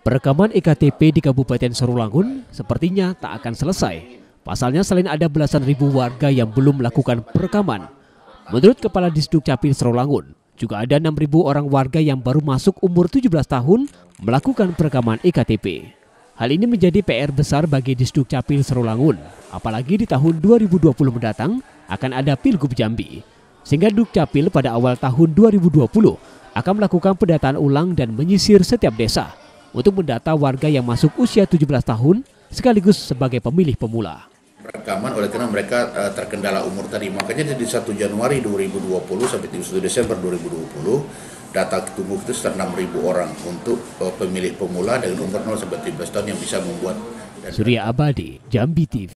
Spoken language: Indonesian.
Perekaman EKTP di Kabupaten Sarolangun sepertinya tak akan selesai. Pasalnya selain ada belasan ribu warga yang belum melakukan perekaman. Menurut Kepala Disduk Capil Sarolangun, juga ada 6.000 orang warga yang baru masuk umur 17 tahun melakukan perekaman EKTP. Hal ini menjadi PR besar bagi Disduk Capil Sarolangun, apalagi di tahun 2020 mendatang akan ada Pilgub Jambi. Sehingga Dukcapil pada awal tahun 2020 akan melakukan pendataan ulang dan menyisir setiap desa untuk mendata warga yang masuk usia 17 tahun sekaligus sebagai pemilih pemula. Rekaman oleh karena mereka uh, terkendala umur tadi. Makanya dari 1 Januari 2020 sampai 31 Desember 2020 data tunggu itu sekitar 6.000 orang untuk uh, pemilih pemula dengan umur 0 sampai 17 tahun yang bisa membuat Surya Abadi, Jambi TV.